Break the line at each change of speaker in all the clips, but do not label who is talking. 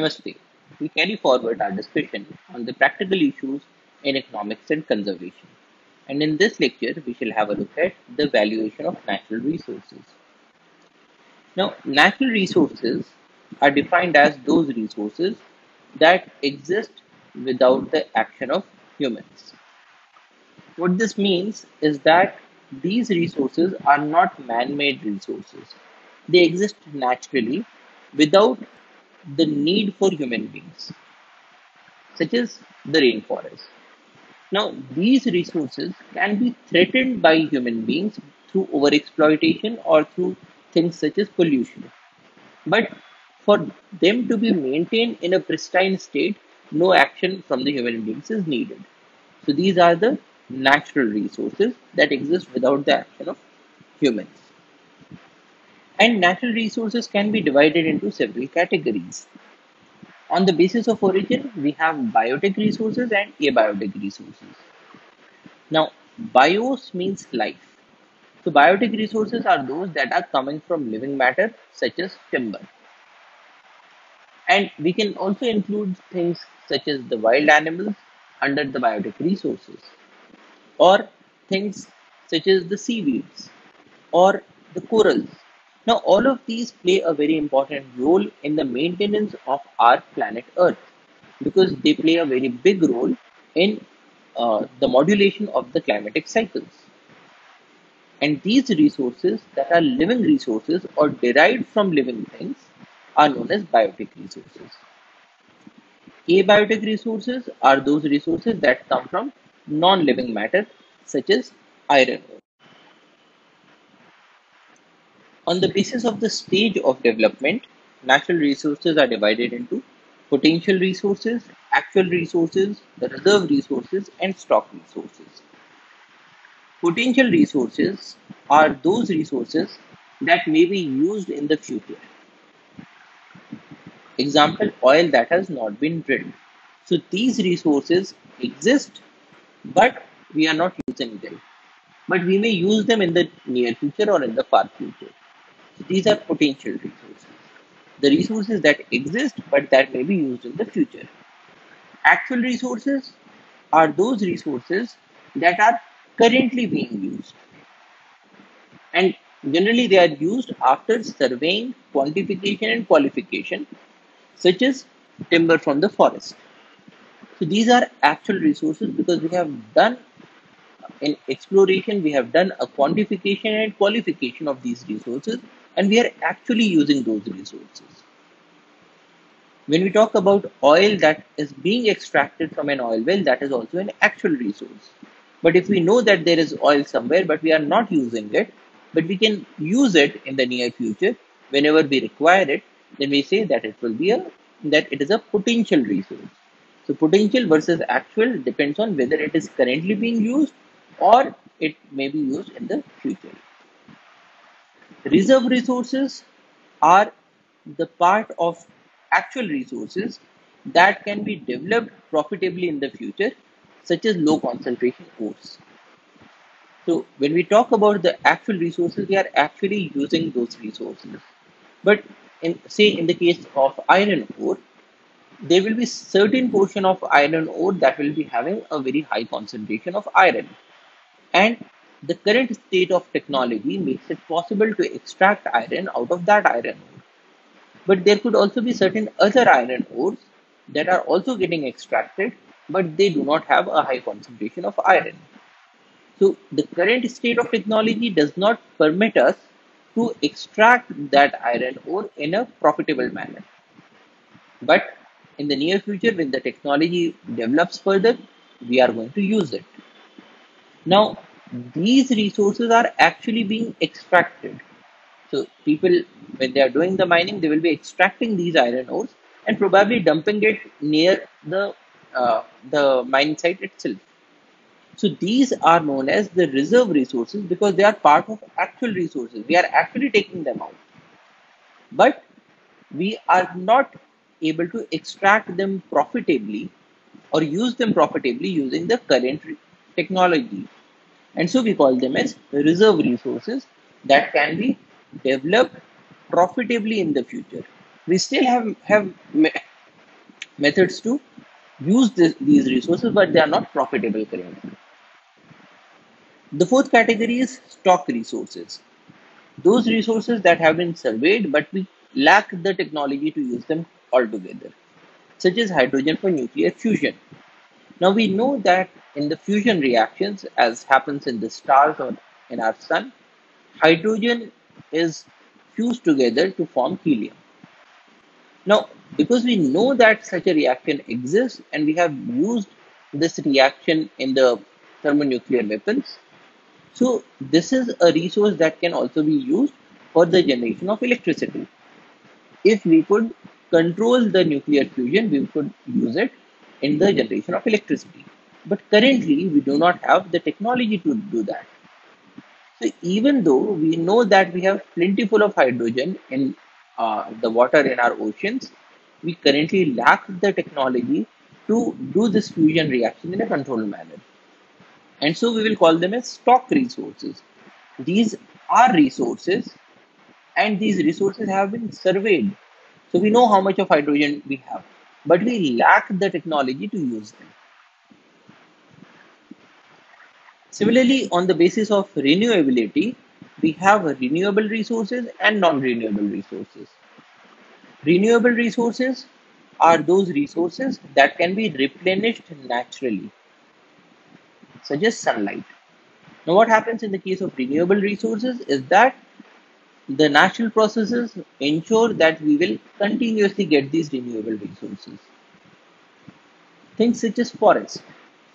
Namaste. We carry forward our discussion on the practical issues in economics and conservation. And in this lecture, we shall have a look at the valuation of natural resources. Now, natural resources are defined as those resources that exist without the action of humans. What this means is that these resources are not man made resources, they exist naturally without the need for human beings, such as the rainforest. Now, these resources can be threatened by human beings through overexploitation or through things such as pollution. But for them to be maintained in a pristine state, no action from the human beings is needed. So, these are the natural resources that exist without the action of humans. And natural resources can be divided into several categories. On the basis of origin, we have biotic resources and abiotic resources. Now, bios means life. So, biotic resources are those that are coming from living matter, such as timber. And we can also include things such as the wild animals under the biotic resources, or things such as the seaweeds or the corals now, all of these play a very important role in the maintenance of our planet Earth because they play a very big role in uh, the modulation of the climatic cycles. And these resources that are living resources or derived from living things are known as biotic resources. Abiotic resources are those resources that come from non living matter, such as iron ore. On the basis of the stage of development, natural resources are divided into potential resources, actual resources, reserve resources, and stock resources. Potential resources are those resources that may be used in the future. Example, oil that has not been drilled. So these resources exist, but we are not using them. But we may use them in the near future or in the far future. These are potential resources. The resources that exist but that may be used in the future. Actual resources are those resources that are currently being used. And generally they are used after surveying, quantification and qualification such as timber from the forest. So these are actual resources because we have done in exploration, we have done a quantification and qualification of these resources and we are actually using those resources. When we talk about oil that is being extracted from an oil well, that is also an actual resource. But if we know that there is oil somewhere, but we are not using it, but we can use it in the near future whenever we require it, then we say that it will be a that it is a potential resource. So potential versus actual depends on whether it is currently being used or it may be used in the future. Reserve resources are the part of actual resources that can be developed profitably in the future, such as low concentration ores. So when we talk about the actual resources, we are actually using those resources. But in say in the case of iron ore, there will be certain portion of iron ore that will be having a very high concentration of iron. And the current state of technology makes it possible to extract iron out of that iron ore. But there could also be certain other iron ores that are also getting extracted, but they do not have a high concentration of iron. So the current state of technology does not permit us to extract that iron ore in a profitable manner. But in the near future, when the technology develops further, we are going to use it. Now, these resources are actually being extracted. So people, when they are doing the mining, they will be extracting these iron ores and probably dumping it near the uh, the mine site itself. So these are known as the reserve resources because they are part of actual resources. We are actually taking them out, but we are not able to extract them profitably or use them profitably using the current technology. And so we call them as reserve resources that can be developed profitably in the future. We still have, have me methods to use this, these resources, but they are not profitable currently. The fourth category is stock resources. Those resources that have been surveyed, but we lack the technology to use them altogether, such as hydrogen for nuclear fusion. Now we know that in the fusion reactions, as happens in the stars or in our sun, hydrogen is fused together to form helium. Now, because we know that such a reaction exists and we have used this reaction in the thermonuclear weapons, so this is a resource that can also be used for the generation of electricity. If we could control the nuclear fusion, we could use it in the generation of electricity. But currently, we do not have the technology to do that. So even though we know that we have plentiful of hydrogen in uh, the water in our oceans, we currently lack the technology to do this fusion reaction in a controlled manner. And so we will call them as stock resources. These are resources and these resources have been surveyed. So we know how much of hydrogen we have, but we lack the technology to use them. Similarly, on the basis of renewability, we have renewable resources and non-renewable resources. Renewable resources are those resources that can be replenished naturally, such as sunlight. Now, what happens in the case of renewable resources is that the natural processes ensure that we will continuously get these renewable resources. Things such as forest.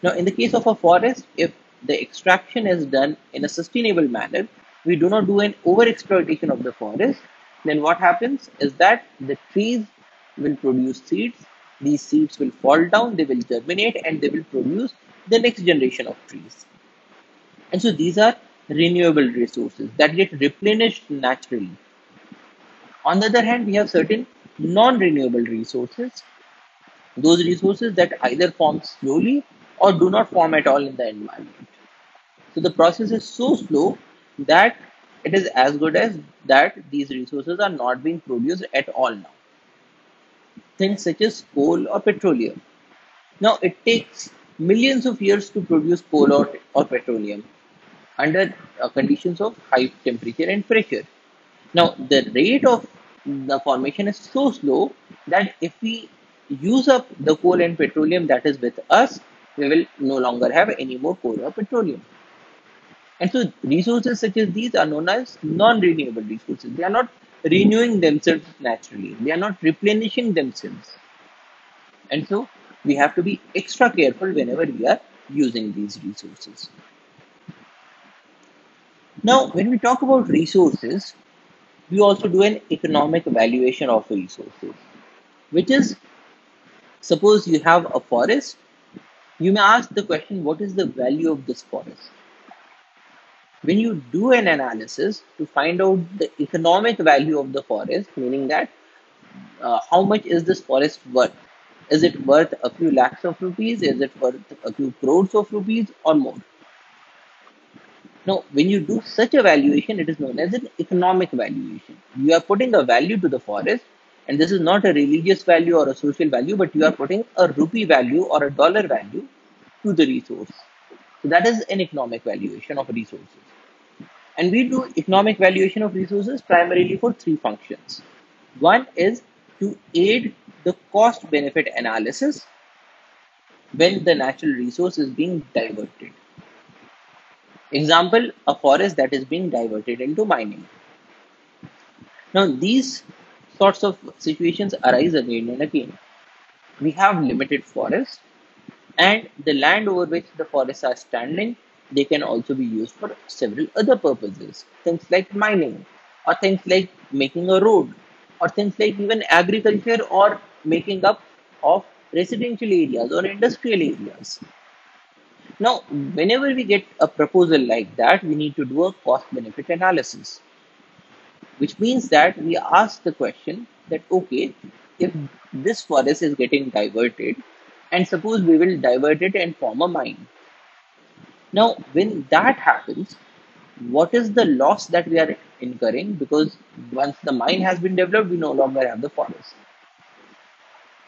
Now, in the case of a forest, if the extraction is done in a sustainable manner, we do not do an over exploitation of the forest, then what happens is that the trees will produce seeds. These seeds will fall down, they will germinate, and they will produce the next generation of trees. And so these are renewable resources that get replenished naturally. On the other hand, we have certain non-renewable resources, those resources that either form slowly or do not form at all in the environment. So the process is so slow that it is as good as that these resources are not being produced at all now. Things such as coal or petroleum. Now it takes millions of years to produce coal or, or petroleum under uh, conditions of high temperature and pressure. Now, the rate of the formation is so slow that if we use up the coal and petroleum that is with us, we will no longer have any more coal or petroleum. And so resources such as these are known as non-renewable resources. They are not renewing themselves naturally. They are not replenishing themselves. And so we have to be extra careful whenever we are using these resources. Now, when we talk about resources, we also do an economic valuation of resources, which is suppose you have a forest, you may ask the question, what is the value of this forest? When you do an analysis to find out the economic value of the forest, meaning that uh, how much is this forest worth? Is it worth a few lakhs of rupees? Is it worth a few crores of rupees or more? Now, when you do such a valuation, it is known as an economic valuation. You are putting a value to the forest, and this is not a religious value or a social value, but you are putting a rupee value or a dollar value to the resource. So that is an economic valuation of resources. And we do economic valuation of resources primarily for three functions. One is to aid the cost benefit analysis when the natural resource is being diverted. Example, a forest that is being diverted into mining. Now, these sorts of situations arise again and again. We have limited forests, and the land over which the forests are standing, they can also be used for several other purposes, things like mining. or things like making a road, or things like even agriculture or making up of residential areas or industrial areas. Now, whenever we get a proposal like that, we need to do a cost benefit analysis, which means that we ask the question that okay, if this forest is getting diverted, and suppose we will divert it and form a mine. Now, when that happens, what is the loss that we are incurring? Because once the mine has been developed, we no longer have the forest.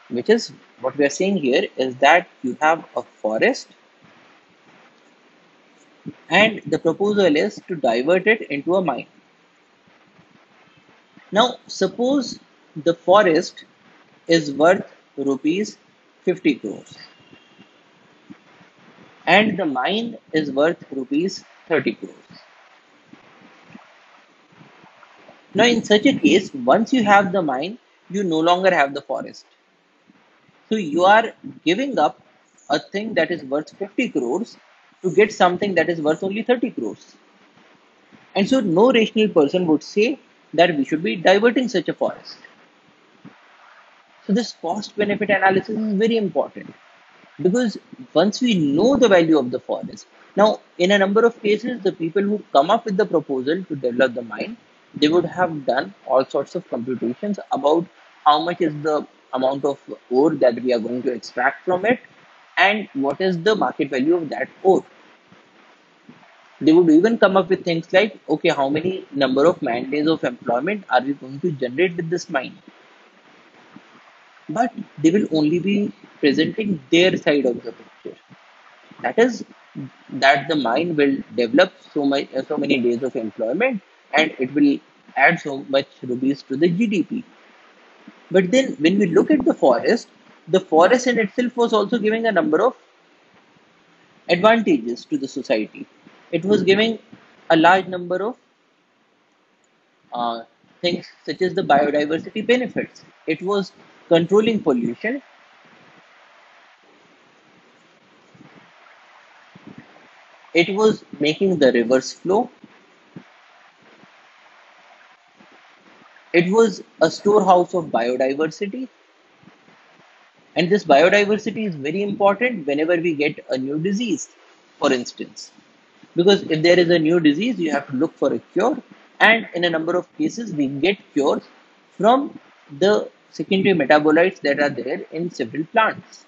Which is what we are saying here is that you have a forest and the proposal is to divert it into a mine. Now, suppose the forest is worth rupees 50 crores and the mine is worth rupees 30 crores. Now, in such a case, once you have the mine, you no longer have the forest. So, you are giving up a thing that is worth 50 crores to get something that is worth only 30 crores. And so, no rational person would say that we should be diverting such a forest. So, this cost benefit analysis is very important because once we know the value of the forest, now in a number of cases, the people who come up with the proposal to develop the mine, they would have done all sorts of computations about how much is the amount of ore that we are going to extract from it and what is the market value of that ore? They would even come up with things like okay how many number of man days of employment are we going to generate with this mine? But they will only be presenting their side of the picture. That is that the mine will develop so much so many days of employment and it will add so much rupees to the gdp but then when we look at the forest the forest in itself was also giving a number of advantages to the society it was giving a large number of uh, things such as the biodiversity benefits. It was controlling pollution. It was making the rivers flow. It was a storehouse of biodiversity. And this biodiversity is very important whenever we get a new disease, for instance. Because if there is a new disease, you have to look for a cure. And in a number of cases, we get cures from the secondary metabolites that are there in several plants.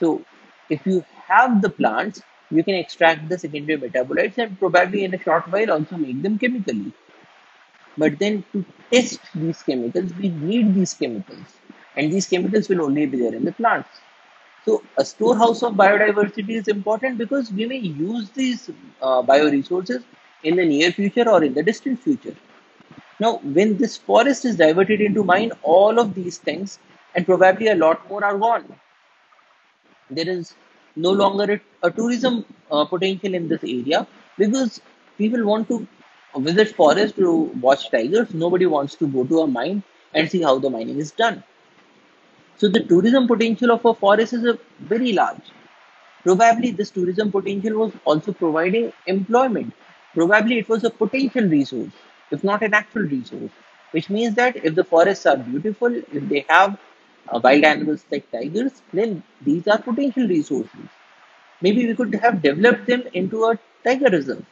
So, if you have the plants, you can extract the secondary metabolites and probably in a short while also make them chemically. But then to test these chemicals, we need these chemicals. And these chemicals will only be there in the plants. So a storehouse of biodiversity is important because we may use these uh, bioresources in the near future or in the distant future. Now, when this forest is diverted into mine, all of these things and probably a lot more are gone. There is no longer a, a tourism uh, potential in this area because people want to visit forest to watch tigers. Nobody wants to go to a mine and see how the mining is done. So the tourism potential of a forest is a very large. Probably this tourism potential was also providing employment. Probably it was a potential resource, if not an actual resource. Which means that if the forests are beautiful, if they have uh, wild animals like tigers, then these are potential resources. Maybe we could have developed them into a tiger reserve.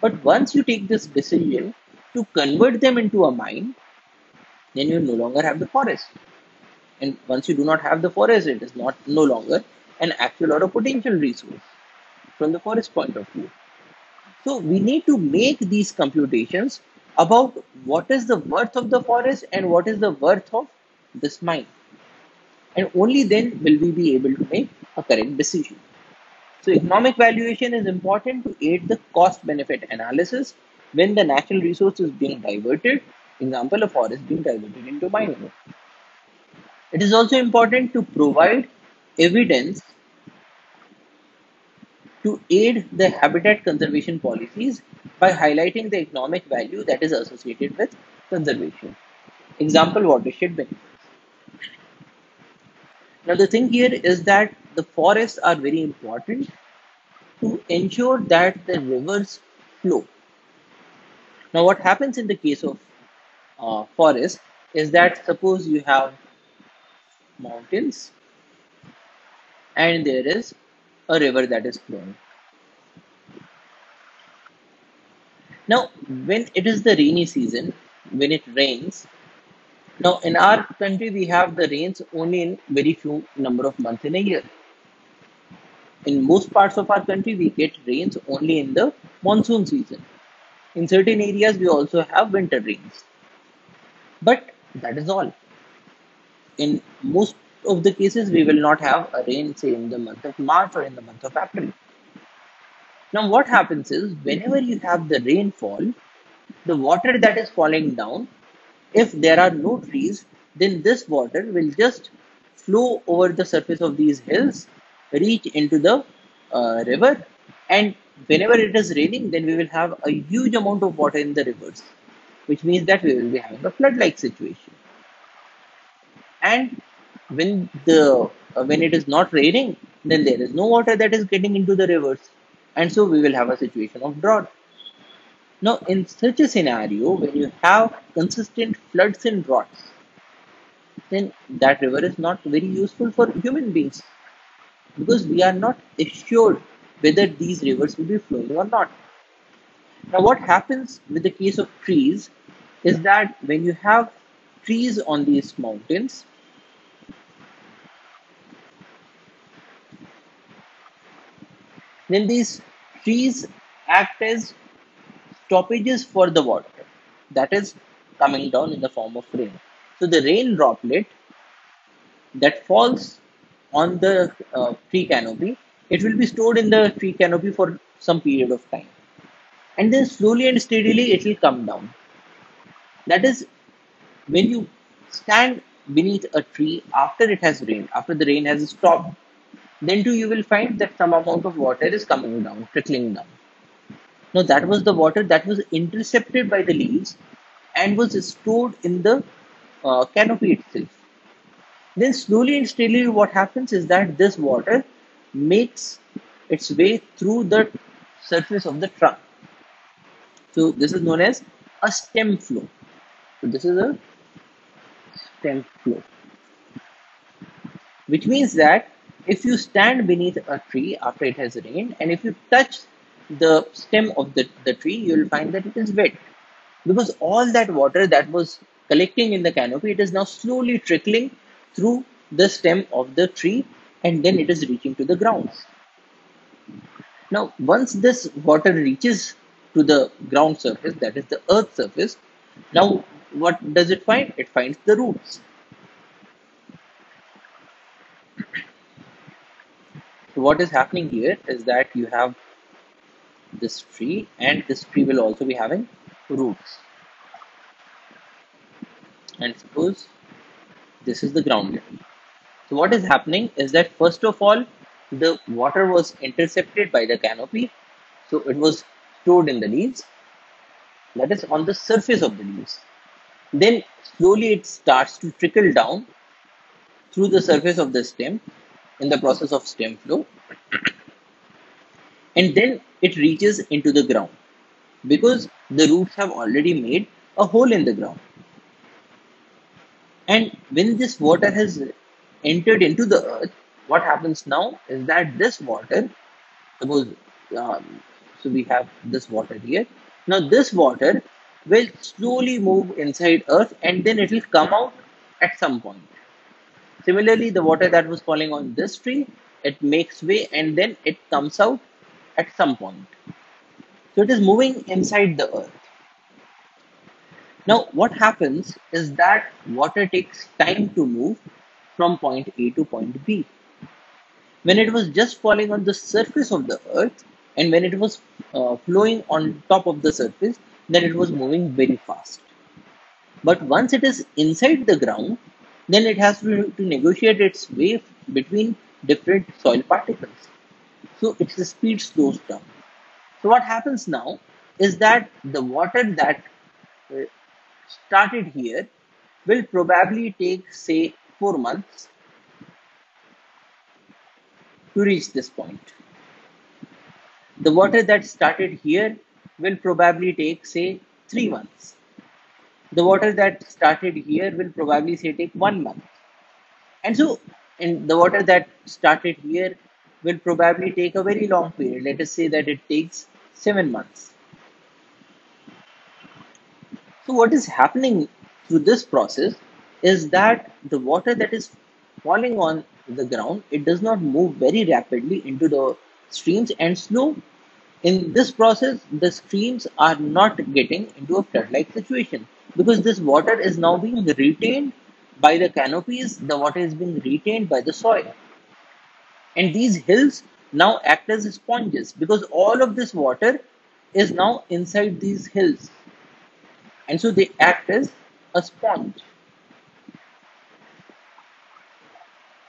But once you take this decision to convert them into a mine, then you no longer have the forest and once you do not have the forest it is not no longer an actual or a potential resource from the forest point of view. So we need to make these computations about what is the worth of the forest and what is the worth of this mine. And only then will we be able to make a correct decision. So economic valuation is important to aid the cost benefit analysis when the natural resource is being diverted. Example a forest being diverted into mining it is also important to provide evidence to aid the habitat conservation policies by highlighting the economic value that is associated with conservation. Example watershed benefits. Now, the thing here is that the forests are very important to ensure that the rivers flow. Now, what happens in the case of uh, forest is that suppose you have mountains and there is a river that is flowing. Now, when it is the rainy season, when it rains, now in our country we have the rains only in very few number of months in a year. In most parts of our country, we get rains only in the monsoon season. In certain areas, we also have winter rains. But that is all. In most of the cases, we will not have a rain, say, in the month of March or in the month of April. Now, what happens is whenever you have the rainfall, the water that is falling down, if there are no trees, then this water will just flow over the surface of these hills, reach into the uh, river, and whenever it is raining, then we will have a huge amount of water in the rivers, which means that we will be having a flood-like situation. And when the uh, when it is not raining, then there is no water that is getting into the rivers, and so we will have a situation of drought. Now, in such a scenario, when you have consistent floods and droughts, then that river is not very useful for human beings because we are not assured whether these rivers will be flowing or not. Now, what happens with the case of trees is that when you have trees on these mountains, then these trees act as stoppages for the water. That is coming down in the form of rain. So, the rain droplet that falls on the uh, tree canopy it will be stored in the tree canopy for some period of time. And then slowly and steadily it will come down. That is when you stand beneath a tree after it has rained after the rain has stopped then too you will find that some amount of water is coming down trickling down now that was the water that was intercepted by the leaves and was stored in the uh, canopy itself then slowly and steadily what happens is that this water makes its way through the surface of the trunk. So this is known as a stem flow. So this is a stem flow. Which means that if you stand beneath a tree after it has rained and if you touch the stem of the, the tree, you will find that it is wet. Because all that water that was collecting in the canopy, it is now slowly trickling through the stem of the tree and then it is reaching to the ground. Now, once this water reaches to the ground surface, that is the earth surface, now what does it find? It finds the roots. What is happening here is that you have this tree and this tree will also be having roots. And suppose this is the ground level. So what is happening is that first of all, the water was intercepted by the canopy. So it was stored in the leaves. That is on the surface of the leaves. Then slowly it starts to trickle down through the surface of the stem in the process of stem flow. And then it reaches into the ground because the roots have already made a hole in the ground. And when this water has entered into the earth, what happens now is that this water, suppose, um, so we have this water here. Now this water will slowly move inside earth and then it will come out at some point. Similarly, the water that was falling on this tree, it makes way and then it comes out at some point. So it is moving inside the earth. Now, what happens is that water takes time to move from point A to point B. When it was just falling on the surface of the earth and when it was uh, flowing on top of the surface, then it was moving very fast. But once it is inside the ground, then it has to, to negotiate its way between different soil particles. So its speed slows down. So what happens now is that the water that uh, started here will probably take say four months to reach this point. The water that started here will probably take, say, three months. The water that started here will probably say take one month. And so, and the water that started here will probably take a very long period. Let us say that it takes seven months. So, what is happening through this process is that the water that is falling on the ground, it does not move very rapidly into the streams and slow. In this process, the streams are not getting into a flood-like situation because this water is now being retained by the canopies, the water is being retained by the soil. And these hills now act as sponges because all of this water is now inside these hills. And so they act as a sponge.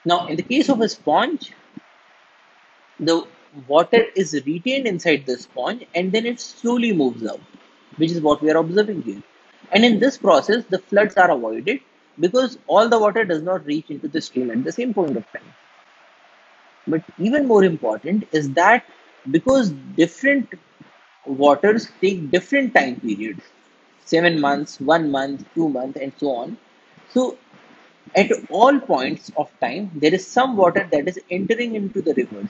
Now, in the case of a sponge, the water is retained inside the sponge and then it slowly moves out, which is what we are observing here. And in this process, the floods are avoided because all the water does not reach into the stream at the same point of time. But even more important is that because different waters take different time periods, seven months, one month, two months, and so on. So at all points of time, there is some water that is entering into the rivers.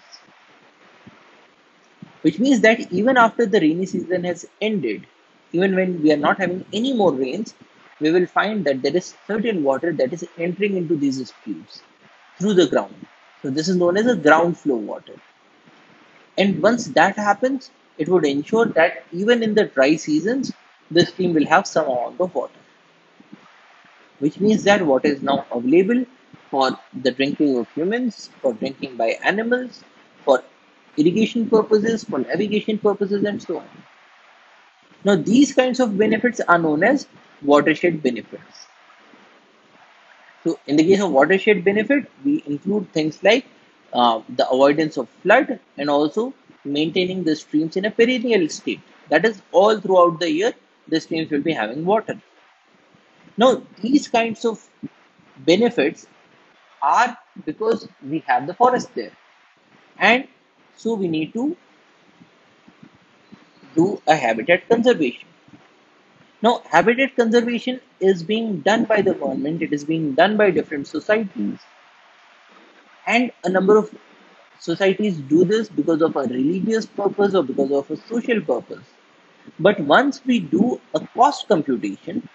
Which means that even after the rainy season has ended, even when we are not having any more rains, we will find that there is certain water that is entering into these streams through the ground. So this is known as a ground flow water. And once that happens, it would ensure that even in the dry seasons, the stream will have some amount of water which means that water is now available for the drinking of humans, for drinking by animals, for irrigation purposes, for navigation purposes, and so on. Now, these kinds of benefits are known as watershed benefits. So, in the case of watershed benefit, we include things like uh, the avoidance of flood and also maintaining the streams in a perennial state. That is, all throughout the year, the streams will be having water. Now, these kinds of benefits are because we have the forest there. And so we need to do a habitat conservation. Now, habitat conservation is being done by the government, it is being done by different societies. And a number of societies do this because of a religious purpose or because of a social purpose. But once we do a cost computation,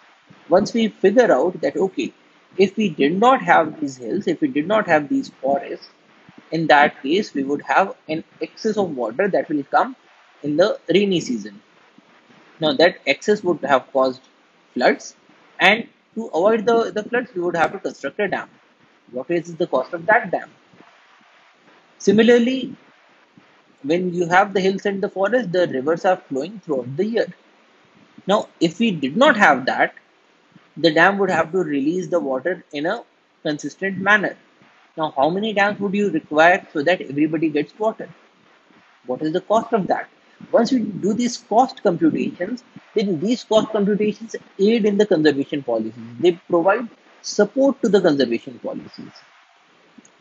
once we figure out that okay if we did not have these hills if we did not have these forests in that case we would have an excess of water that will come in the rainy season now that excess would have caused floods and to avoid the, the floods we would have to construct a dam what is the cost of that dam similarly when you have the hills and the forest the rivers are flowing throughout the year now if we did not have that the dam would have to release the water in a consistent manner. Now, how many dams would you require so that everybody gets water? What is the cost of that? Once we do these cost computations, then these cost computations aid in the conservation policies. They provide support to the conservation policies.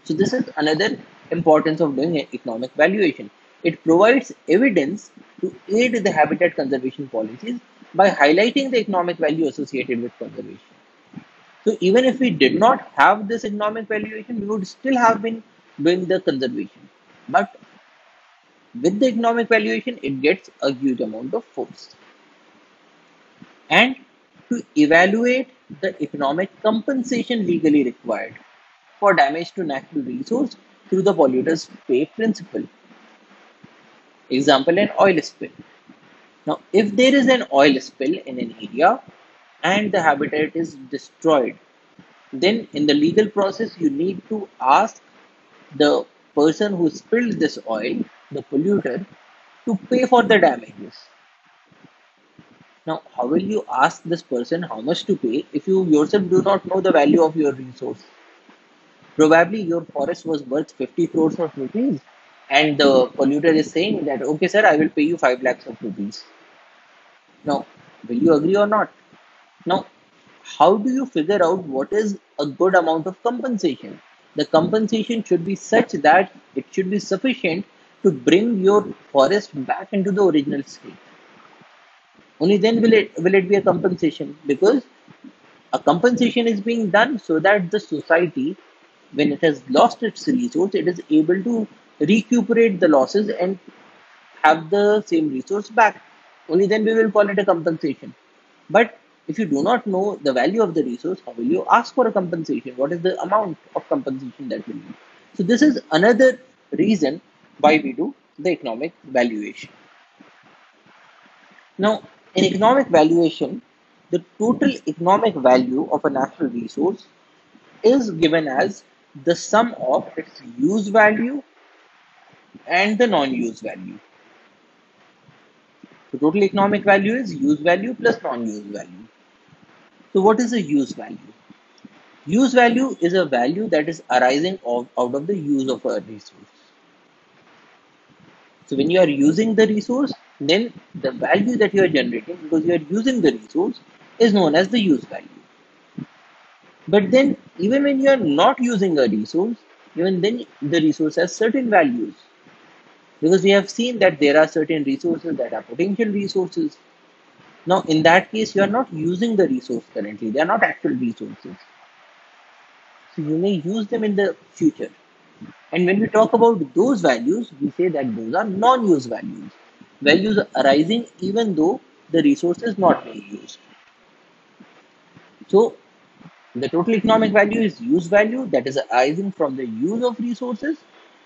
So this is another importance of doing economic valuation. It provides evidence to aid the habitat conservation policies by highlighting the economic value associated with conservation. So even if we did not have this economic valuation, we would still have been doing the conservation. But with the economic valuation, it gets a huge amount of force. And to evaluate the economic compensation legally required for damage to natural resource through the polluter's pay principle. Example, an oil spill. Now, if there is an oil spill in an area and the habitat is destroyed, then in the legal process, you need to ask the person who spilled this oil, the polluter, to pay for the damages. Now, how will you ask this person how much to pay if you yourself do not know the value of your resource? Probably your forest was worth 50 crores of rupees and the polluter is saying that, okay, sir, I will pay you 5 lakhs of rupees. Now, will you agree or not? Now, how do you figure out what is a good amount of compensation? The compensation should be such that it should be sufficient to bring your forest back into the original state. only then will it will it be a compensation because a compensation is being done so that the society when it has lost its resource it is able to recuperate the losses and have the same resource back. Only then we will call it a compensation. But if you do not know the value of the resource how will you ask for a compensation? What is the amount of compensation that will be so this is another reason why we do the economic valuation now, in economic valuation, the total economic value of a natural resource is given as the sum of its use value and the non-use value. The total economic value is use value plus non-use value. So what is a use value? Use value is a value that is arising of, out of the use of a resource. So when you are using the resource, then the value that you are generating because you are using the resource is known as the use value. But then even when you are not using a resource, even then the resource has certain values. Because we have seen that there are certain resources that are potential resources. Now in that case, you are not using the resource currently. They are not actual resources. So you may use them in the future. And when we talk about those values, we say that those are non-use values values arising even though the resource is not being used. So the total economic value is use value that is arising from the use of resources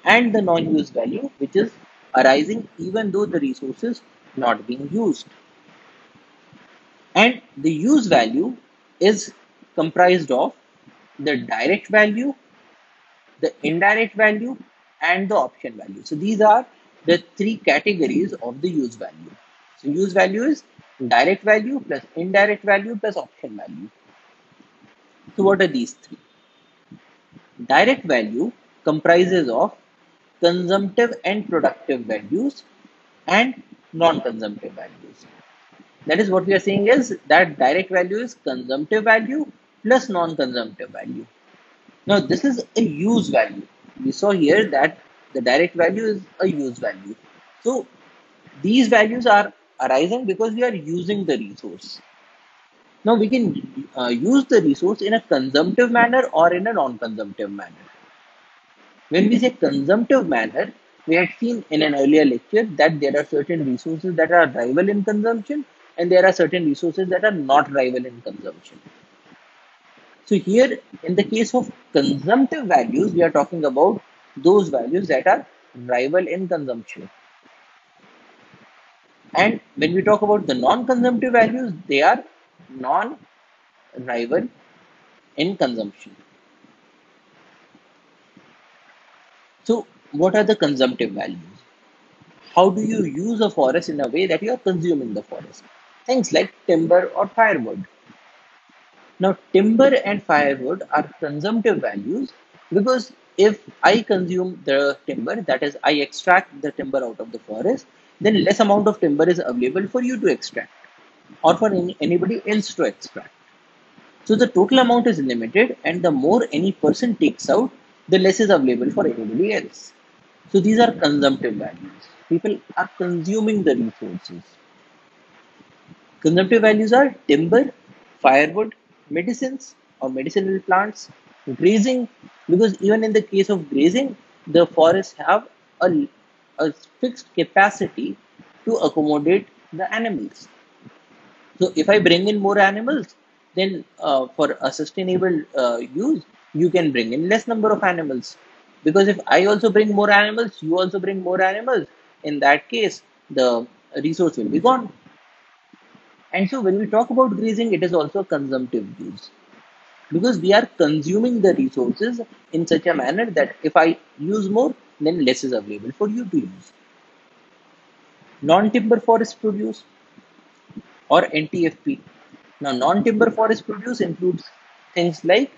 and the non-use value which is arising even though the resources not being used. And the use value is comprised of the direct value, the indirect value and the option value. So these are the three categories of the use value. So use value is direct value plus indirect value plus option value. So what are these three? Direct value comprises of consumptive and productive values and non-consumptive values. That is what we are saying is that direct value is consumptive value plus non-consumptive value. Now this is a use value. We saw here that the direct value is a use value. So these values are arising because we are using the resource. Now we can uh, use the resource in a consumptive manner or in a non-consumptive manner. When we say consumptive manner, we had seen in an earlier lecture that there are certain resources that are rival in consumption and there are certain resources that are not rival in consumption. So here in the case of consumptive values, we are talking about those values that are rival in consumption. And when we talk about the non-consumptive values, they are non-rival in consumption. So what are the consumptive values? How do you use a forest in a way that you are consuming the forest? Things like timber or firewood. Now, timber and firewood are consumptive values because if I consume the timber, that is, I extract the timber out of the forest, then less amount of timber is available for you to extract or for any, anybody else to extract. So the total amount is limited and the more any person takes out, the less is available for anybody else. So these are consumptive values. People are consuming the resources. Consumptive values are timber, firewood, medicines or medicinal plants, grazing because even in the case of grazing the forests have a, a fixed capacity to accommodate the animals. So if i bring in more animals then uh, for a sustainable uh, use you can bring in less number of animals. Because if i also bring more animals you also bring more animals. In that case the resource will be gone and so when we talk about grazing it is also consumptive use because we are consuming the resources in such a manner that if I use more, then less is available for you to use. Non-timber forest produce or NTFP. Now, non-timber forest produce includes things like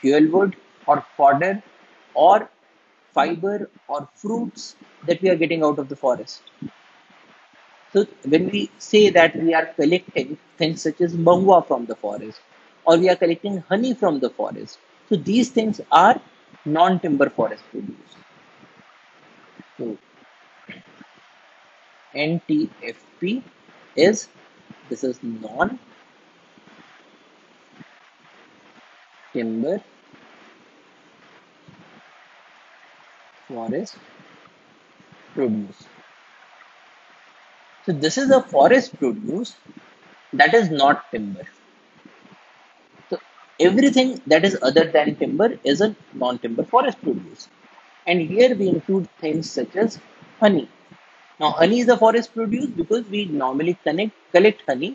fuel wood or fodder or fiber or fruits that we are getting out of the forest. So when we say that we are collecting things such as mahua from the forest or we are collecting honey from the forest. So these things are non-timber forest produce. So NTFP is This is non timber forest produce. So this is a forest produce that is not timber. So everything that is other than timber is a non-timber forest produce. And here we include things such as honey. Now honey is a forest produce because we normally connect, collect honey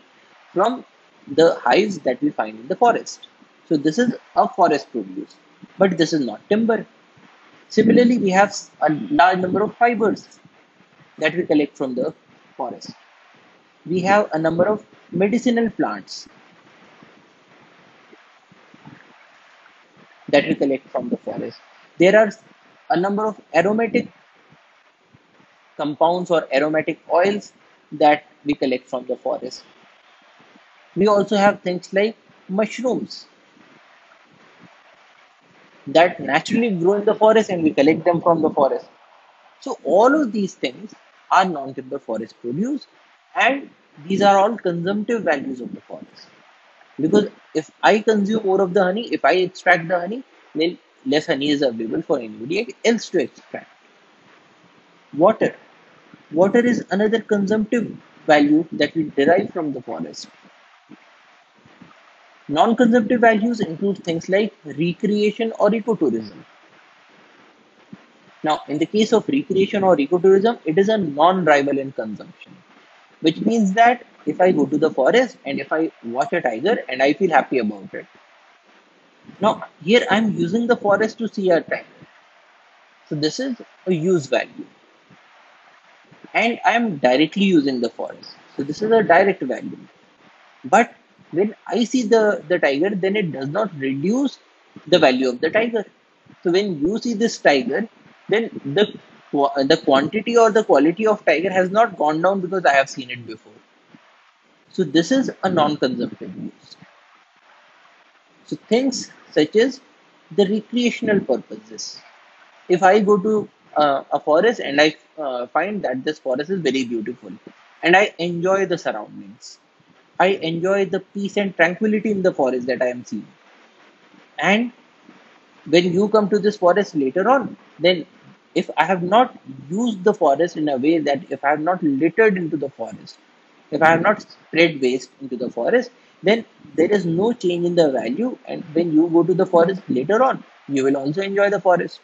from the hives that we find in the forest. So this is a forest produce, but this is not timber. Similarly, we have a large number of fibers that we collect from the forest. We mm-hmm. have a number of medicinal plants that we collect from the forest. There are a number of aromatic compounds or aromatic oils that we collect from the forest. We also have things like mushrooms that naturally grow in the forest and we collect them from the forest. So all of these things are non-timber forest produce and these are all consumptive values of the forest. Because if I consume more of the honey, if I extract the honey, then less honey is available for anybody else to extract. Water. Water is another consumptive value that we derive from the forest. Non-consumptive values include things like recreation or ecotourism. Now, in the case of recreation or ecotourism, it is a non-rival in consumption, which means that if I go to the forest and if I watch a tiger and I feel happy about it. Now, here I'm using the forest to see a tiger. So this is a use value. And I'm directly using the forest. So this is a direct value. But when I see the, the tiger, then it does not reduce the value of the tiger. So when you see this tiger, then the the quantity or the quality of tiger has not gone down because I have seen it before. So this is a non-consumptive use. So things such as the recreational purposes. If I go to uh, a forest and I uh, find that this forest is very beautiful and I enjoy the surroundings, I enjoy the peace and tranquility in the forest that I am seeing. And when you come to this forest later on, then if I have not used the forest in a way that if I have not littered into the forest, if I have not spread waste into the forest, then there is no change in the value. And when you go to the forest later on, you will also enjoy the forest.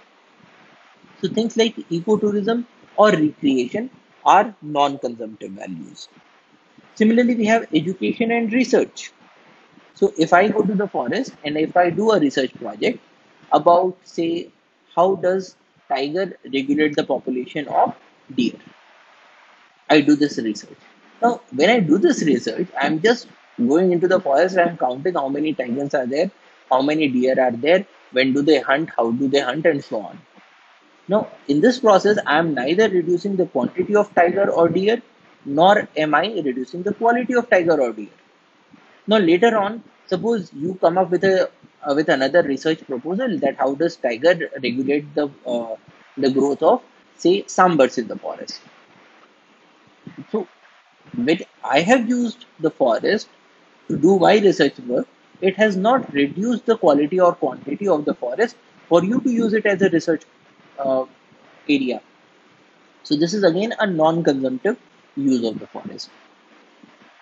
So things like ecotourism or recreation are non-consumptive values. Similarly, we have education and research. So if I go to the forest and if I do a research project about say how does tiger regulate the population of deer, I do this research. Now when I do this research, I'm just going into the forest i'm counting how many tigers are there, how many deer are there, when do they hunt, how do they hunt, and so on. Now, in this process, I am neither reducing the quantity of tiger or deer nor am I reducing the quality of tiger or deer. Now later on, suppose you come up with a uh, with another research proposal that how does tiger regulate the uh, the growth of say some birds in the forest. So when I have used the forest to do my research work, it has not reduced the quality or quantity of the forest for you to use it as a research uh, area. So this is again a non-consumptive use of the forest.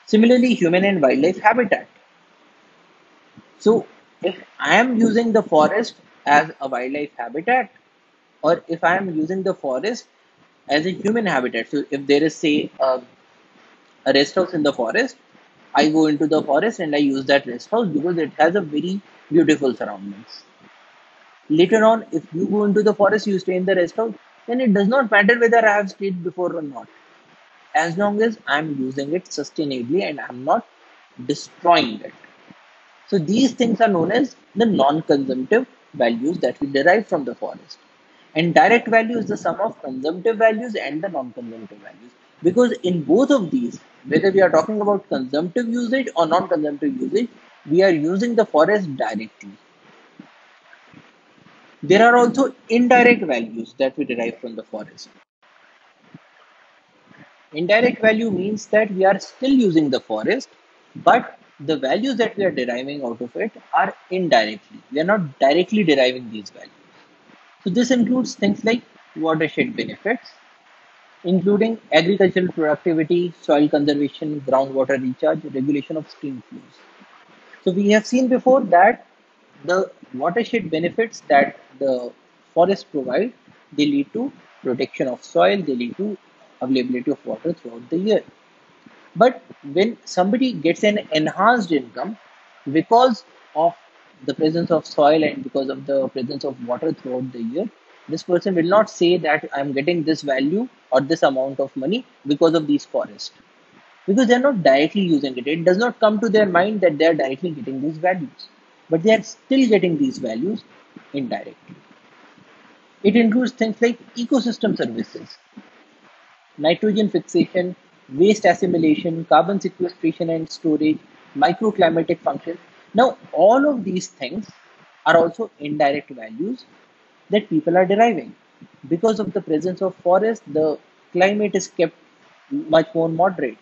Similarly, human and wildlife habitat. So, if I am using the forest as a wildlife habitat, or if I am using the forest as a human habitat, so if there is, say, a, a rest house in the forest, I go into the forest and I use that rest house because it has a very beautiful surroundings. Later on, if you go into the forest, you stay in the rest house, then it does not matter whether I have stayed before or not as long as I'm using it sustainably and I'm not destroying it. So these things are known as the non-consumptive values that we derive from the forest. And direct value is the sum of consumptive values and the non-consumptive values. Because in both of these, whether we are talking about consumptive usage or non-consumptive usage, we are using the forest directly. There are also indirect values that we derive from the forest. Indirect value means that we are still using the forest, but the values that we are deriving out of it are indirectly. We are not directly deriving these values. So this includes things like watershed benefits, including agricultural productivity, soil conservation, groundwater recharge, regulation of stream flows. So we have seen before that the watershed benefits that the forests provide, they lead to protection of soil, they lead to availability of water throughout the year. But when somebody gets an enhanced income because of the presence of soil and because of the presence of water throughout the year, this person will not say that I'm getting this value or this amount of money because of these forests. Because they're not directly using it. It does not come to their mind that they're directly getting these values. But they are still getting these values indirectly. It includes things like ecosystem services, nitrogen fixation, waste assimilation, carbon sequestration and storage, microclimatic functions. Now, all of these things are also indirect values that people are deriving. Because of the presence of forest, the climate is kept much more moderate.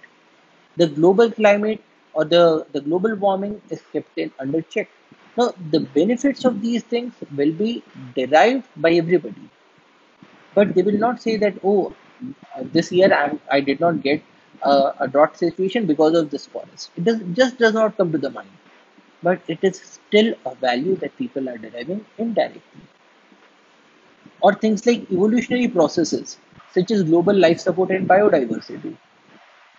The global climate or the, the global warming is kept in under check. Now, the benefits of these things will be derived by everybody, but they will not say that, oh, this year I'm, I did not get uh, a drought situation because of this forest. It does, just does not come to the mind, but it is still a value that people are deriving indirectly or things like evolutionary processes such as global life support and biodiversity.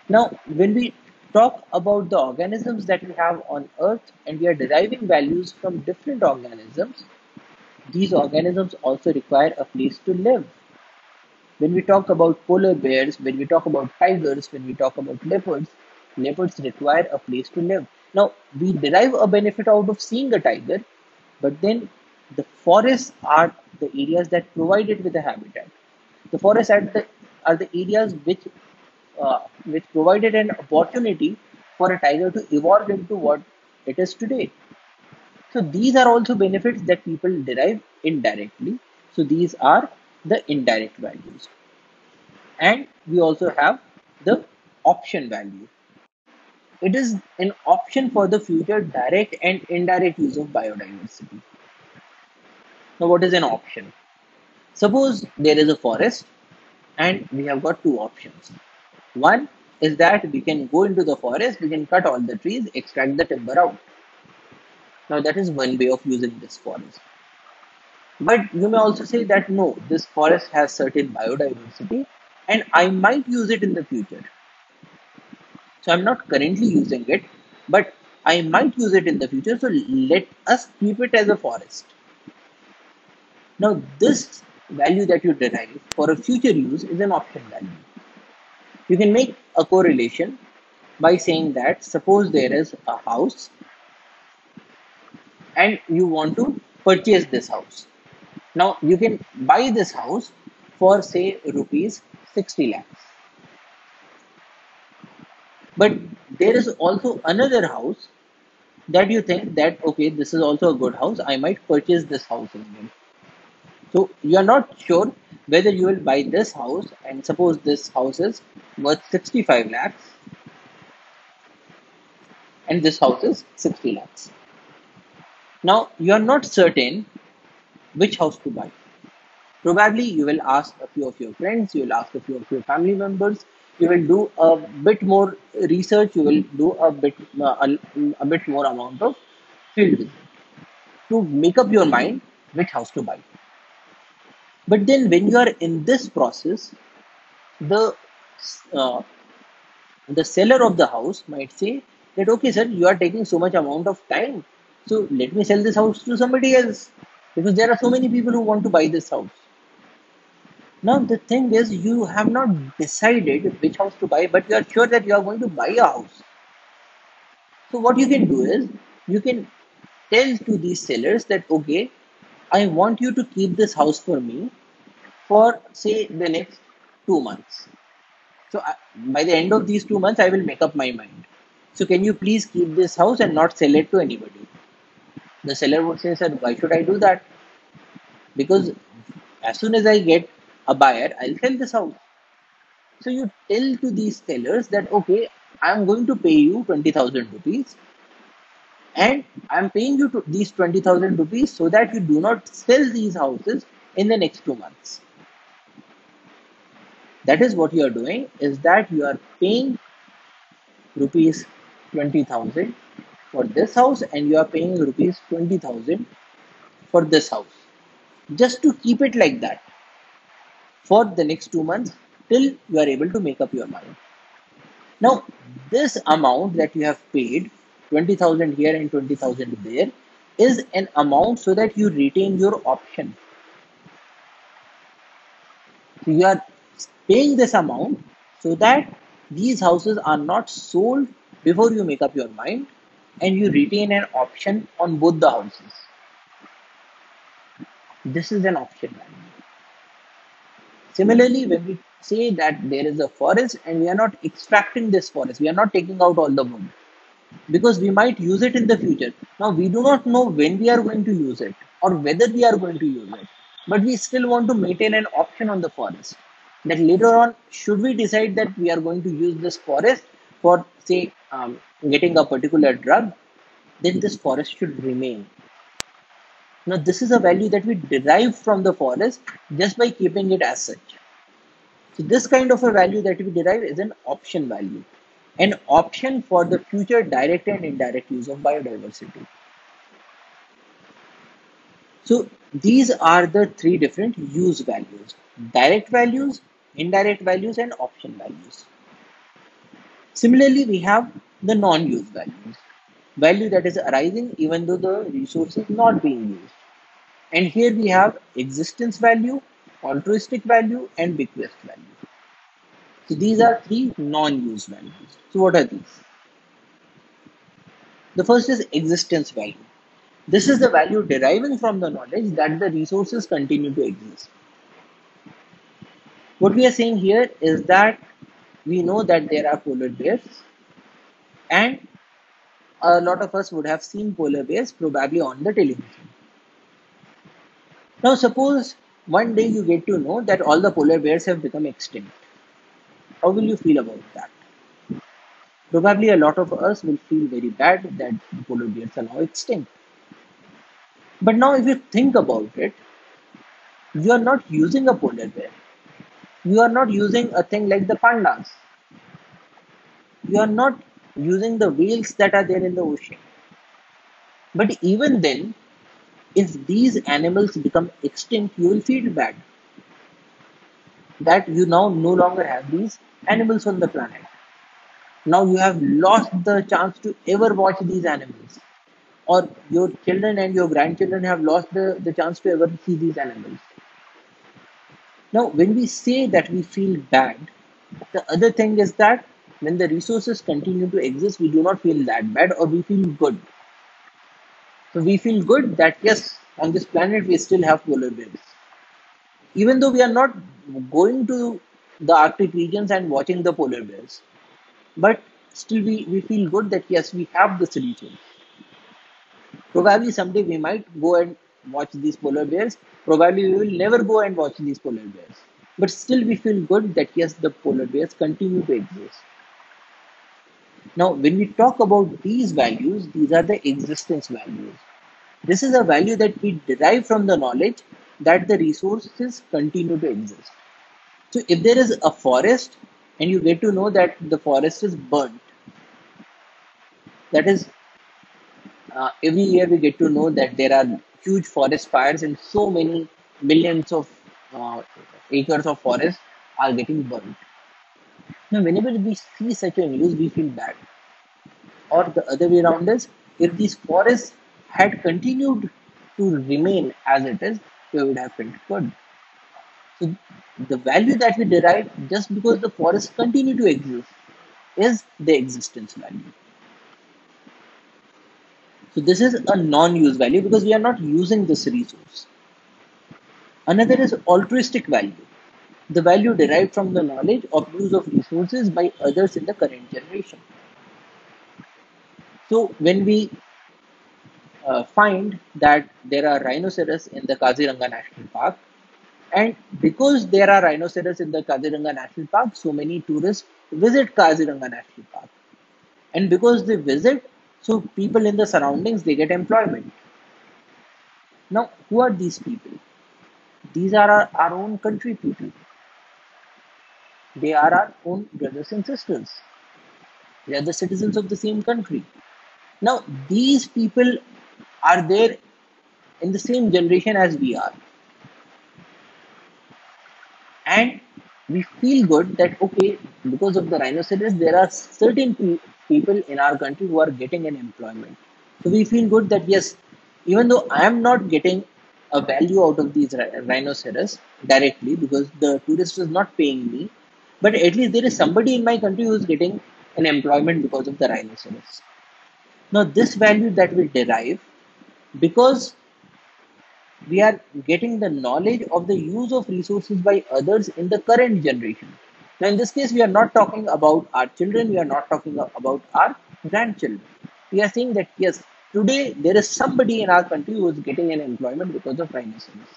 Now, when we talk about the organisms that we have on Earth and we are deriving values from different organisms, these organisms also require a place to live. When we talk about polar bears, when we talk about tigers, when we talk about leopards, leopards require a place to live. Now, we derive a benefit out of seeing a tiger, but then the forests are the areas that provide it with a habitat. The forests are the, are the areas which uh, which provided an opportunity for a tiger to evolve into what it is today. So these are also benefits that people derive indirectly. So these are the indirect values. And we also have the option value. It is an option for the future direct and indirect use of biodiversity. Now, what is an option? Suppose there is a forest and we have got two options. One is that we can go into the forest, we can cut all the trees, extract the timber out. Now, that is one way of using this forest. But you may also say that no, this forest has certain biodiversity and I might use it in the future. So, I'm not currently using it, but I might use it in the future. So, let us keep it as a forest. Now, this value that you derive for a future use is an option value. You can make a correlation by saying that suppose there is a house and you want to purchase this house. Now, you can buy this house for say rupees 60 lakhs. But there is also another house that you think that okay, this is also a good house. I might purchase this house again so you are not sure whether you will buy this house and suppose this house is worth 65 lakhs and this house is 60 lakhs. Now you are not certain which house to buy. Probably you will ask a few of your friends, you will ask a few of your family members, you will do a bit more research, you will do a bit uh, a, a bit more amount of field visit to make up your mind which house to buy. But then when you are in this process, the uh, the seller of the house might say that okay sir you are taking so much amount of time so let me sell this house to somebody else because there are so many people who want to buy this house now the thing is you have not decided which house to buy but you are sure that you are going to buy a house so what you can do is you can tell to these sellers that okay I want you to keep this house for me for say the next two months. So I, by the end of these two months, I will make up my mind. So can you please keep this house and not sell it to anybody? The seller would say, sir, why should I do that? Because as soon as I get a buyer, I'll sell this house. So you tell to these sellers that okay, I'm going to pay you twenty thousand rupees, and I'm paying you to these twenty thousand rupees so that you do not sell these houses in the next two months. That is what you are doing. Is that you are paying rupees twenty thousand for this house, and you are paying rupees twenty thousand for this house, just to keep it like that for the next two months till you are able to make up your mind. Now, this amount that you have paid, 20,000 here and 20,000 there, is an amount so that you retain your option. So you are paying this amount so that these houses are not sold before you make up your mind and you retain an option on both the houses. This is an option. Similarly, when we say that there is a forest and we are not extracting this forest, we are not taking out all the wood because we might use it in the future. Now, we do not know when we are going to use it or whether we are going to use it, but we still want to maintain an option on the forest. That later on, should we decide that we are going to use this forest for, say, um, getting a particular drug, then this forest should remain. Now, this is a value that we derive from the forest just by keeping it as such. So, this kind of a value that we derive is an option value, an option for the future direct and indirect use of biodiversity. So, these are the three different use values direct values, indirect values, and option values. Similarly, we have the non use value, value that is arising even though the resource is not being used. And here we have existence value, altruistic value, and bequest value. So these are three non-use values. So what are these? The first is existence value. This is the value deriving from the knowledge that the resources continue to exist. What we are saying here is that we know that there are polar bears and a lot of us would have seen polar bears probably on the television. Now, suppose one day you get to know that all the polar bears have become extinct. How will you feel about that? Probably a lot of us will feel very bad that polar bears are now extinct. But now, if you think about it, you are not using a polar bear. You are not using a thing like the pandas. You are not using the whales that are there in the ocean. But even then, if these animals become extinct, you will feel bad that you now no longer have these animals on the planet. Now you have lost the chance to ever watch these animals, or your children and your grandchildren have lost the, the chance to ever see these animals. Now, when we say that we feel bad, the other thing is that when the resources continue to exist, we do not feel that bad or we feel good. So we feel good that yes, on this planet we still have polar bears. Even though we are not going to the Arctic regions and watching the polar bears, but still we, we feel good that yes, we have this region. Probably someday we might go and watch these polar bears. Probably we will never go and watch these polar bears. But still we feel good that yes, the polar bears continue to exist. Now, when we talk about these values, these are the existence values. This is a value that we derive from the knowledge that the resources continue to exist. So, if there is a forest and you get to know that the forest is burnt, that is, uh, every year we get to know that there are huge forest fires and so many millions of uh, acres of forest are getting burnt. Now, whenever we see such a news, we feel bad. Or the other way around is, if these forests had continued to remain as it is, we would have felt good. So, the value that we derive just because the forests continue to exist is the existence value. So, this is a non use value because we are not using this resource. Another is altruistic value the value derived from the knowledge of use of resources by others in the current generation. So when we uh, find that there are rhinoceros in the Kaziranga National Park, And because there are rhinoceros in the Kaziranga National Park, so many tourists visit Kaziranga National Park. And because they visit, so people in the surroundings they get employment. Now, who are these people? These are our, our own country people. They are our own brothers and sisters. They are the citizens of the same country. Now, these people are there in the same generation as we are. And we feel good that, okay, because of the rhinoceros, there are certain people in our country who are getting an employment. So we feel good that, yes, even though I am not getting a value out of these rhinoceros directly because the tourist is not paying me, but at least there is somebody in my country who is getting an employment because of the rhinoceros. Now, this value that we derive because we are getting the knowledge of the use of resources by others in the current generation. Now, in this case, we are not talking about our children, we are not talking about our grandchildren. We are saying that yes, today there is somebody in our country who is getting an employment because of rhinoceros.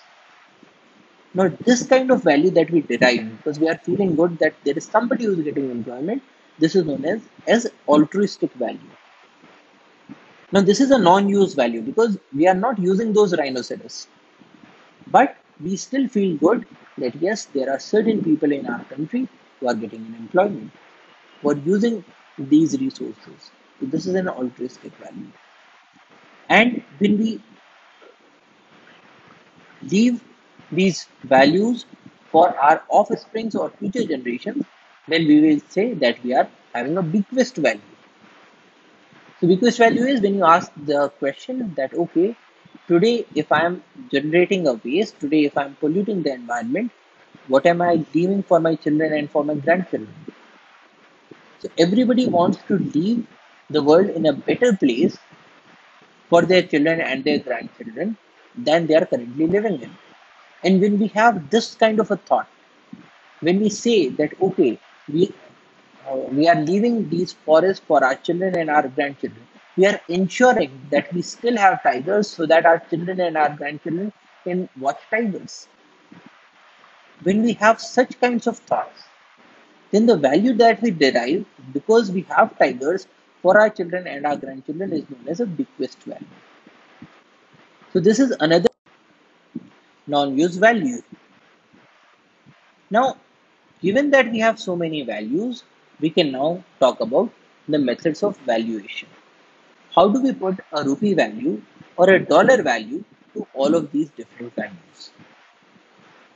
Now, this kind of value that we derive because we are feeling good that there is somebody who is getting employment, this is known as, as altruistic value. Now, this is a non-use value because we are not using those rhinoceros. But we still feel good that yes, there are certain people in our country who are getting an employment, who are using these resources. So this is an altruistic value. And when we leave these values for our offsprings or future generations, then we will say that we are having a bequest value. So bequest value is when you ask the question that okay, today if I am generating a waste, today if I am polluting the environment, what am I leaving for my children and for my grandchildren? So everybody wants to leave the world in a better place for their children and their grandchildren than they are currently living in. And when we have this kind of a thought, when we say that okay, we uh, we are leaving these forests for our children and our grandchildren, we are ensuring that we still have tigers so that our children and our grandchildren can watch tigers. When we have such kinds of thoughts, then the value that we derive because we have tigers for our children and our grandchildren is known as a bequest value. So this is another non-use value. Now, given that we have so many values, we can now talk about the methods of valuation. How do we put a rupee value or a dollar value to all of these different values?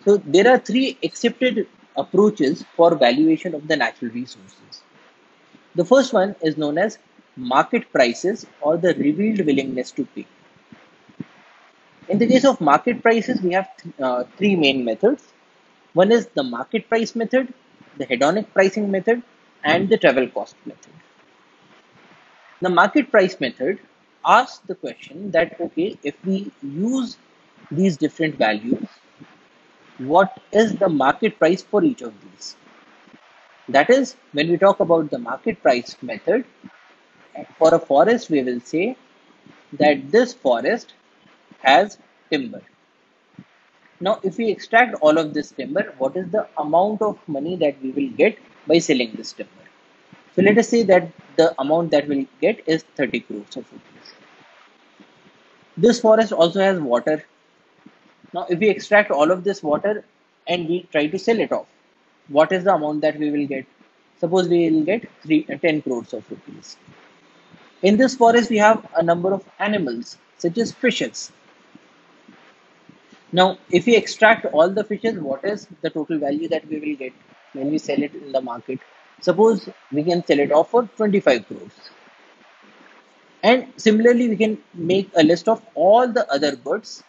So there are three accepted approaches for valuation of the natural resources. The first one is known as market prices or the revealed willingness to pay. In the case of market prices, we have th- uh, three main methods. One is the market price method, the hedonic pricing method, and the travel cost method. The market price method asks the question that okay, if we use these different values, what is the market price for each of these? That is, when we talk about the market price method, for a forest, we will say that this forest has timber. Now, if we extract all of this timber, what is the amount of money that we will get by selling this timber? So let us say that the amount that we'll get is 30 crores of rupees. This forest also has water. Now, if we extract all of this water and we try to sell it off, what is the amount that we will get? Suppose we will get three, uh, 10 crores of rupees. In this forest, we have a number of animals, such as fishes. Now, if we extract all the fishes, what is the total value that we will get when we sell it in the market? Suppose we can sell it off for 25 crores. And similarly, we can make a list of all the other birds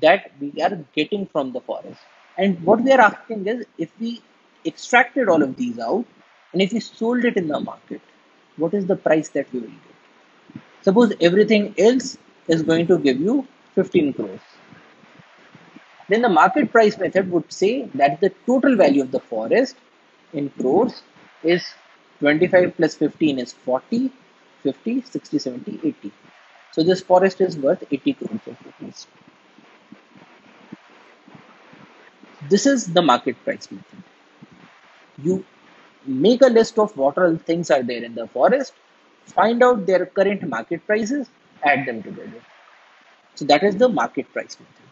that we are getting from the forest. And what we are asking is if we extracted all of these out and if we sold it in the market, what is the price that we will get? Suppose everything else is going to give you 15 crores. Then the market price method would say that the total value of the forest in crores is 25 plus 15 is 40, 50, 60, 70, 80. So this forest is worth 80 crores of rupees. This is the market price method. You make a list of what all things are there in the forest, find out their current market prices, add them together. So that is the market price method.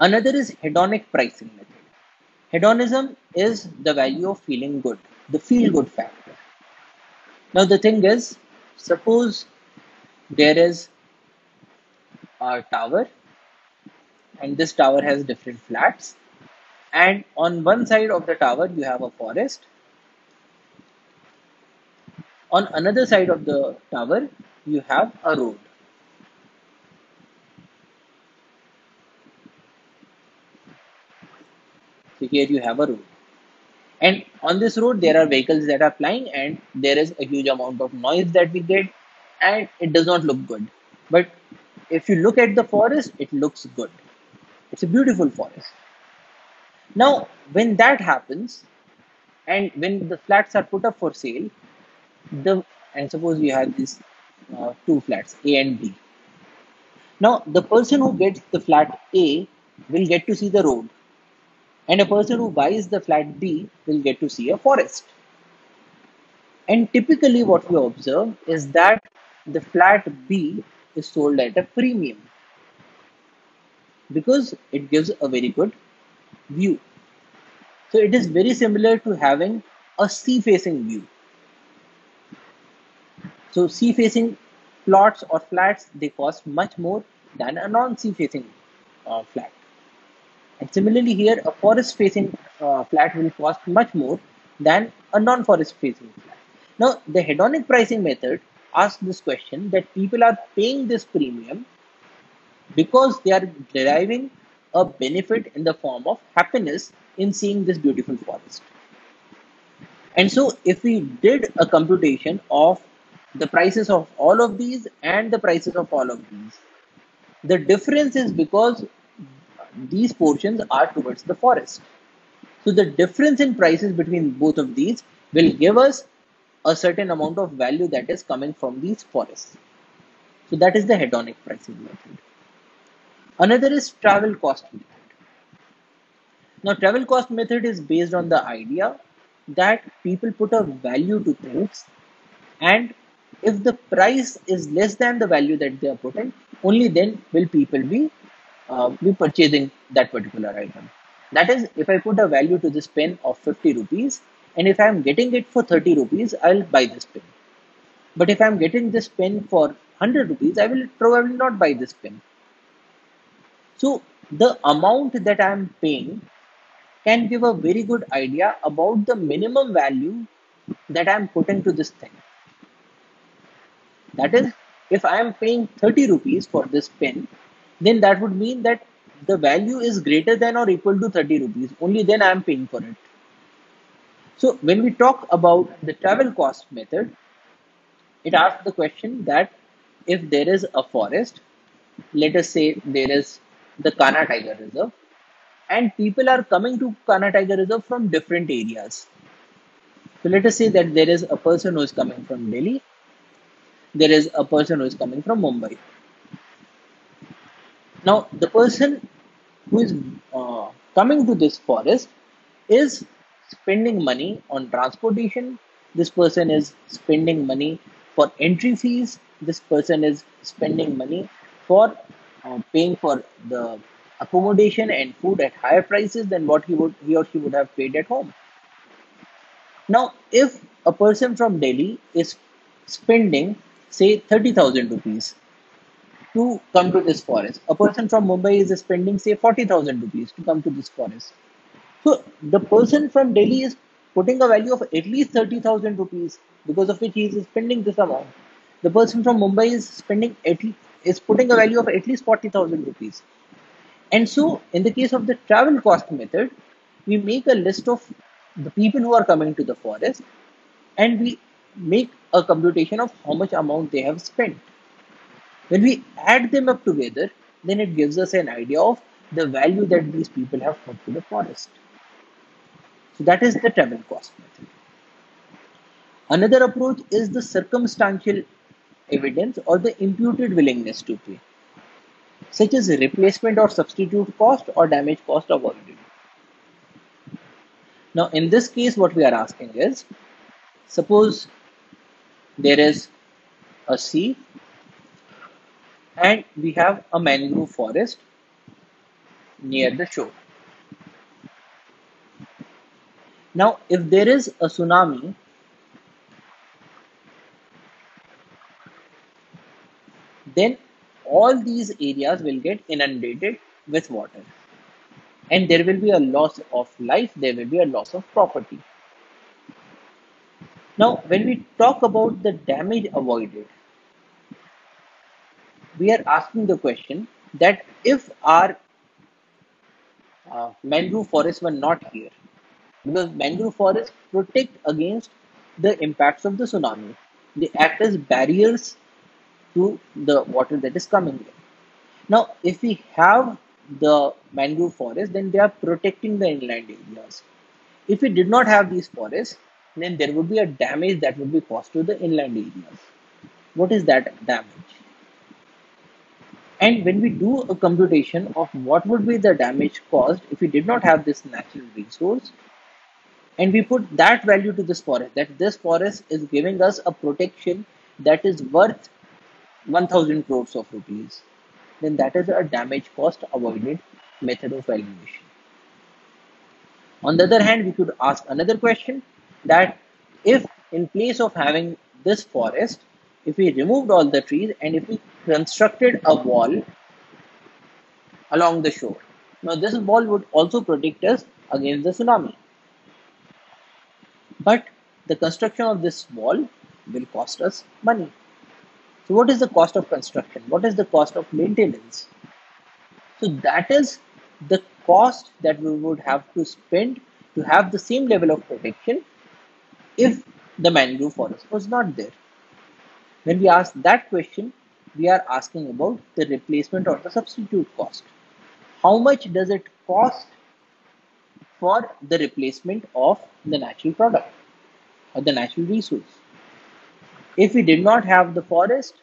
Another is hedonic pricing method. Hedonism is the value of feeling good, the feel good factor. Now the thing is, suppose there is a tower and this tower has different flats. And on one side of the tower you have a forest. On another side of the tower you have a road. So here you have a road. And on this road there are vehicles that are flying and there is a huge amount of noise that we get and it does not look good. But if you look at the forest it looks good it's a beautiful forest now, when that happens, and when the flats are put up for sale, the and suppose you have these uh, two flats, A and B. Now, the person who gets the flat A will get to see the road, and a person who buys the flat B will get to see a forest. And typically, what we observe is that the flat B is sold at a premium because it gives a very good view. So it is very similar to having a sea facing view. So sea facing plots or flats they cost much more than a non sea facing uh, flat. And similarly here a forest facing uh, flat will cost much more than a non forest facing flat. Now the hedonic pricing method asks this question that people are paying this premium because they are deriving a benefit in the form of happiness in seeing this beautiful forest. And so if we did a computation of the prices of all of these and the prices of all of these, the difference is because these portions are towards the forest. So the difference in prices between both of these will give us a certain amount of value that is coming from these forests. So that is the hedonic pricing method. Another is travel cost method. Now, travel cost method is based on the idea that people put a value to things and if the price is less than the value that they are putting, only then will people be uh, be purchasing that particular item. That is, if I put a value to this pen of 50 rupees, and if I am getting it for 30 rupees, I'll buy this pen. But if I'm getting this pen for 100 rupees, I will probably not buy this pen. So the amount that I am paying can give a very good idea about the minimum value that I am putting to this thing. That is, if I am paying 30 rupees for this pen, then that would mean that the value is greater than or equal to 30 rupees. Only then I am paying for it. So when we talk about the travel cost method, it asks the question that if there is a forest, let us say there is the Kanha Tiger Reserve, and people are coming to Kanha Tiger Reserve from different areas. So let us say that there is a person who is coming from Delhi, there is a person who is coming from Mumbai. Now, the person who is uh, coming to this forest is spending money on transportation. This person is spending money for entry fees. This person is spending money for uh, paying for the accommodation and food at higher prices than what he would he or she would have paid at home. Now, if a person from Delhi is spending say 30,000 rupees to come to this forest, a person from Mumbai is spending say 40,000 rupees to come to this forest. So the person from Delhi is putting a value of at least 30,000 rupees because of which he is spending this amount. The person from Mumbai is spending at is putting a value of at least 40,000 rupees. And so, in the case of the travel cost method, we make a list of the people who are coming to the forest and we make a computation of how much amount they have spent. When we add them up together, then it gives us an idea of the value that these people have put to the forest. So that is the travel cost method. Another approach is the circumstantial evidence or the imputed willingness to pay such as replacement or substitute cost or damage cost of already. Now, in this case, what we are asking is suppose there is a sea and we have a mangrove forest near the shore. Now, if there is a tsunami, then all these areas will get inundated with water and there will be a loss of life, there will be a loss of property. Now, when we talk about the damage avoided, we are asking the question that if our uh, mangrove forests were not here, because mangrove forests protect against the impacts of the tsunami, they act as barriers to the water that is coming in. Now, if we have the mangrove forest, then they are protecting the inland areas. If we did not have these forests, then there would be a damage that would be caused to the inland areas. What is that damage? And when we do a computation of what would be the damage caused if we did not have this natural resource, and we put that value to this forest, that this forest is giving us a protection that is worth 1000 crores of rupees then that is a damage cost avoided method of valuation. On the other hand, we could ask another question that if in place of having this forest, if we removed all the trees and if we constructed a wall along the shore, now this wall would also protect us against the tsunami. But the construction of this wall will cost us money. So what is the cost of construction? What is the cost of maintenance? So that is the cost that we would have to spend to have the same level of protection if the mangrove forest was not there. When we ask that question, we are asking about the replacement or the substitute cost. How much does it cost for the replacement of the natural product or the natural resource? If we did not have the forest,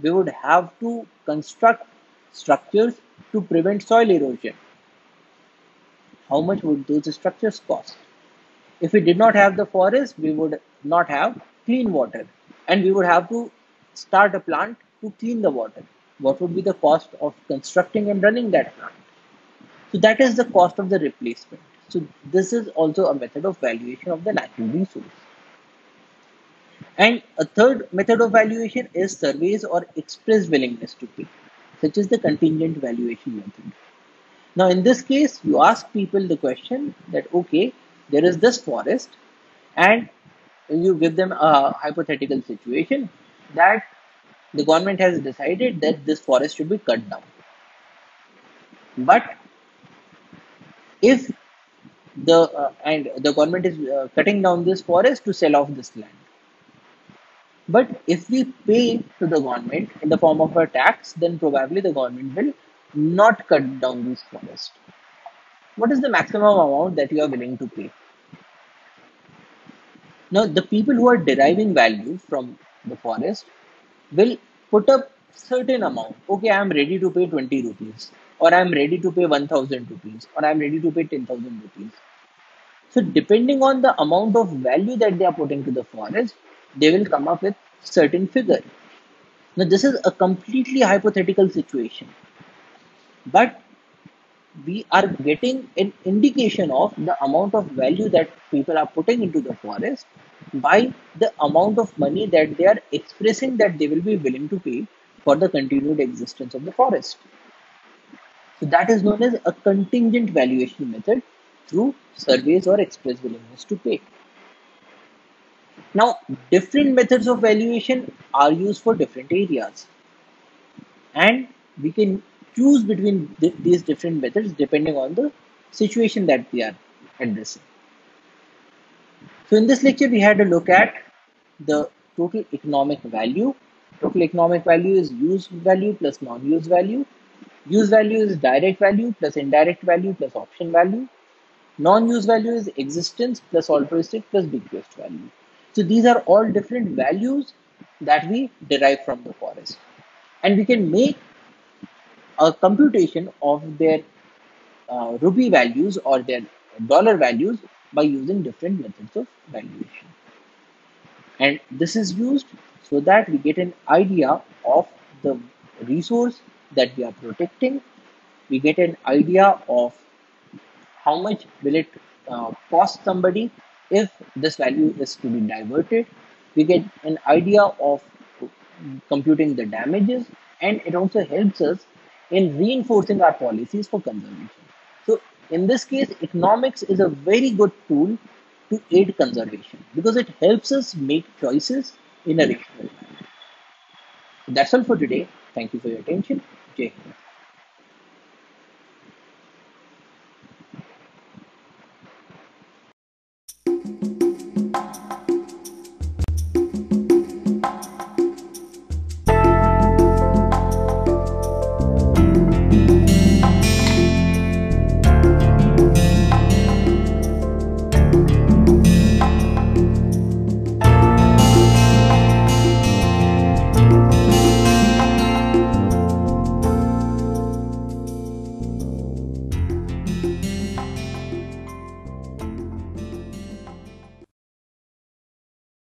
we would have to construct structures to prevent soil erosion. How much would those structures cost? If we did not have the forest, we would not have clean water and we would have to start a plant to clean the water. What would be the cost of constructing and running that plant? So that is the cost of the replacement. So this is also a method of valuation of the natural resource. And a third method of valuation is surveys or express willingness to pay, such as the contingent valuation method. Now, in this case, you ask people the question that, okay, there is this forest, and you give them a hypothetical situation that the government has decided that this forest should be cut down. But if the uh, and the government is uh, cutting down this forest to sell off this land but if we pay to the government in the form of a tax, then probably the government will not cut down these forests. What is the maximum amount that you are willing to pay? Now, the people who are deriving value from the forest will put up certain amount. Okay, I am ready to pay 20 rupees, or I am ready to pay 1000 rupees, or I am ready to pay 10,000 rupees. So, depending on the amount of value that they are putting to the forest, they will come up with certain figure. Now this is a completely hypothetical situation, but we are getting an indication of the amount of value that people are putting into the forest by the amount of money that they are expressing that they will be willing to pay for the continued existence of the forest. So that is known as a contingent valuation method through surveys or express willingness to pay. Now, different methods of valuation are used for different areas. And we can choose between th these different methods depending on the situation that we are addressing. So in this lecture, we had a look at the total economic value. Total economic value is use value plus non-use value. Use value is direct value plus indirect value plus option value. Non-use value is existence plus altruistic plus bequest value. So these are all different values that we derive from the forest. And we can make a computation of their uh, rupee values or their dollar values by using different methods of valuation. And this is used so that we get an idea of the resource that we are protecting. We get an idea of how much will it uh, cost somebody if this value is to be diverted. We get an idea of computing the damages and it also helps us in reinforcing our policies for conservation. So in this case, economics is a very good tool to aid conservation because it helps us make choices in a rational manner. That's all for today. Thank you for your attention. Jai.